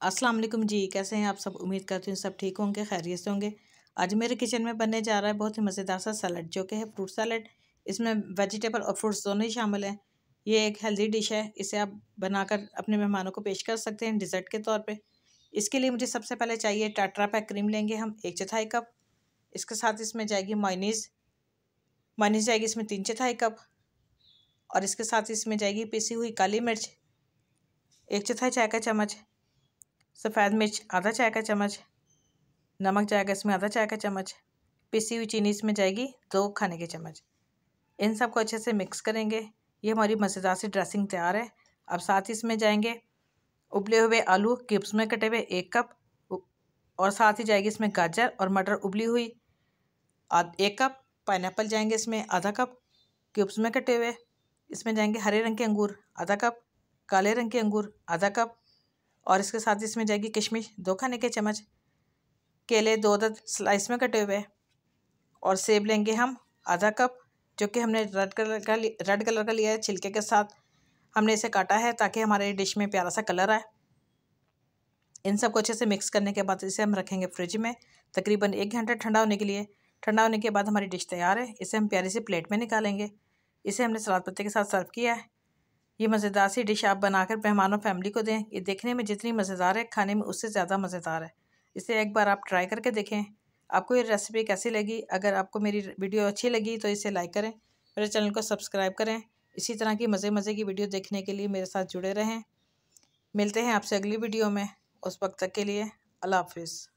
अस्सलाम वालेकुम जी, कैसे हैं आप सब? उम्मीद करती हूँ सब ठीक होंगे, खैरियत से होंगे। आज मेरे किचन में बनने जा रहा है बहुत ही मज़ेदार सा सलाद, जो कि है फ्रूट सलाद। इसमें वेजिटेबल और फ्रूट्स दोनों ही शामिल हैं। ये एक हेल्दी डिश है, इसे आप बनाकर अपने मेहमानों को पेश कर सकते हैं डिज़र्ट के तौर पर इसके लिए मुझे सबसे पहले चाहिए टाट्रा पैक क्रीम लेंगे हम, एक चौथाई कप। इसके साथ इसमें जाएगी माइनीज़ माइनीज़ जाएगी इसमें तीन चौथाई कप। और इसके साथ इसमें जाएगी पिसी हुई काली मिर्च। एक चौथाई चाय का चम्मच। सफ़ेद मिर्च, आधा चाय का चम्मच, नमक जाएगा इसमें आधा चाय का चम्मच, पिसी हुई चीनी इसमें जाएगी दो खाने के चम्मच। इन सबको अच्छे से मिक्स करेंगे। ये हमारी मज़ेदार सी ड्रेसिंग तैयार है। अब साथ ही इसमें जाएँगे उबले हुए आलू, क्यूब्स में कटे हुए एक कप और साथ ही जाएगी इसमें गाजर और मटर उबली हुई। एक कप पाइन जाएँगे इसमें आधा कप, क्यूब्स में कटे हुए, इसमें जाएँगे हरे रंग के अंगूर आधा कप, काले रंग के अंगूर आधा कप और इसके साथ इसमें जाएगी किशमिश, दो खाने के चम्मच, केले, दो दर्द स्लाइस में कटे हुए। और सेब लेंगे हम आधा कप, जो कि हमने रेड कलर का रेड कलर का लिया है छिलके के साथ। हमने इसे काटा है ताकि हमारे डिश में प्यारा सा कलर आए। इन सबको अच्छे से मिक्स करने के बाद इसे हम रखेंगे फ्रिज में तकरीबन एक घंटा ठंडा होने के लिए। ठंडा होने के बाद हमारी डिश तैयार है। इसे हम प्यारी से प्लेट में निकालेंगे। इसे हमने सलाद पत्ते के साथ सर्व किया है। ये मज़ेदार सी डिश आप बनाकर मेहमानों फैमिली को दें। ये देखने में जितनी मज़ेदार है, खाने में उससे ज़्यादा मज़ेदार है। इसे एक बार आप ट्राई करके देखें। आपको ये रेसिपी कैसी लगी? अगर आपको मेरी वीडियो अच्छी लगी तो इसे लाइक करें, मेरे चैनल को सब्सक्राइब करें। इसी तरह की मज़े मज़े की वीडियो देखने के लिए मेरे साथ जुड़े रहें। मिलते हैं आपसे अगली वीडियो में। उस वक्त तक के लिए अल्लाह हाफिज़।